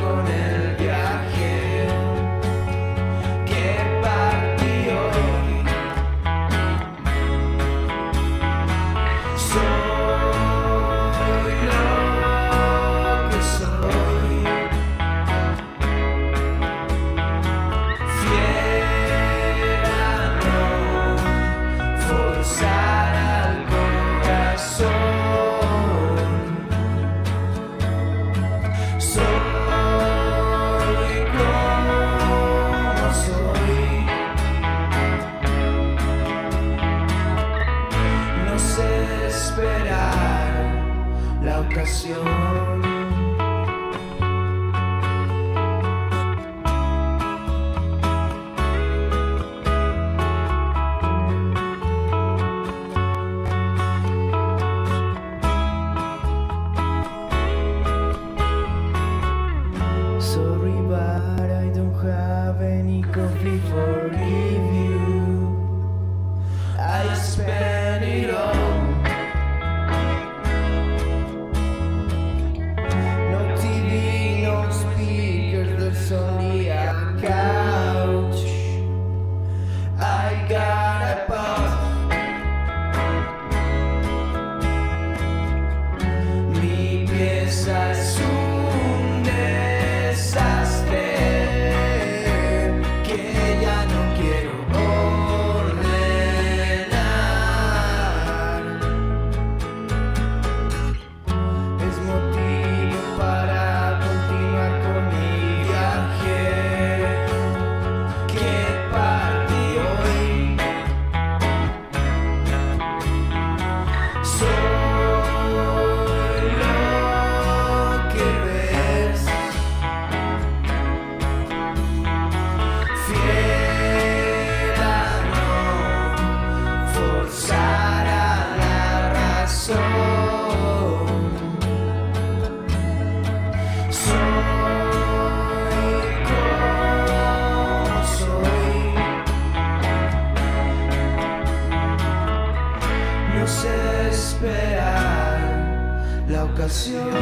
con el sorry, but I don't have any coffee for you. I spend it all. canción.